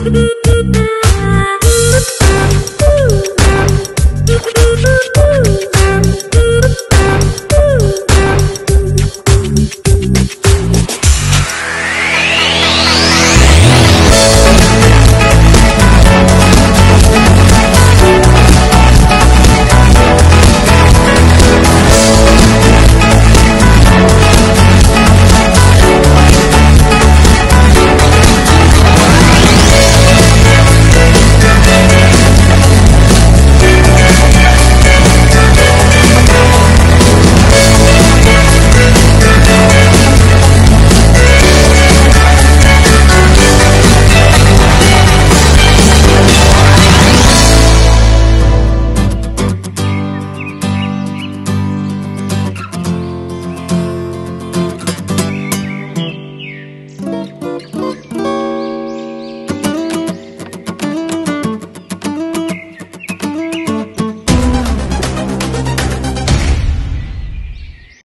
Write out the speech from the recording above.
Good.